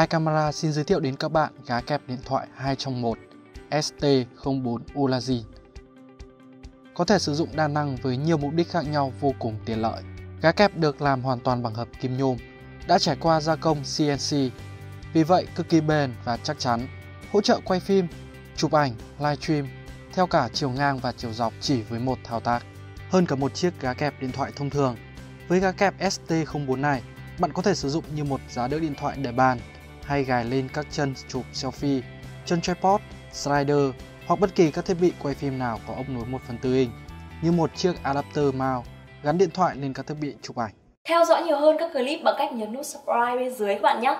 iCamera xin giới thiệu đến các bạn gá kẹp điện thoại 2 trong 1 ST04 Ulazi. Có thể sử dụng đa năng với nhiều mục đích khác nhau vô cùng tiện lợi. Gá kẹp được làm hoàn toàn bằng hợp kim nhôm, đã trải qua gia công CNC, vì vậy cực kỳ bền và chắc chắn, hỗ trợ quay phim, chụp ảnh, live stream theo cả chiều ngang và chiều dọc chỉ với một thao tác. Hơn cả một chiếc gá kẹp điện thoại thông thường, với gá kẹp ST04 này, bạn có thể sử dụng như một giá đỡ điện thoại để bàn hay gài lên các chân chụp selfie, chân tripod, slider hoặc bất kỳ các thiết bị quay phim nào có ốc nối 1 phần 4 inch như một chiếc adapter mount gắn điện thoại lên các thiết bị chụp ảnh. Theo dõi nhiều hơn các clip bằng cách nhấn nút subscribe bên dưới các bạn nhé.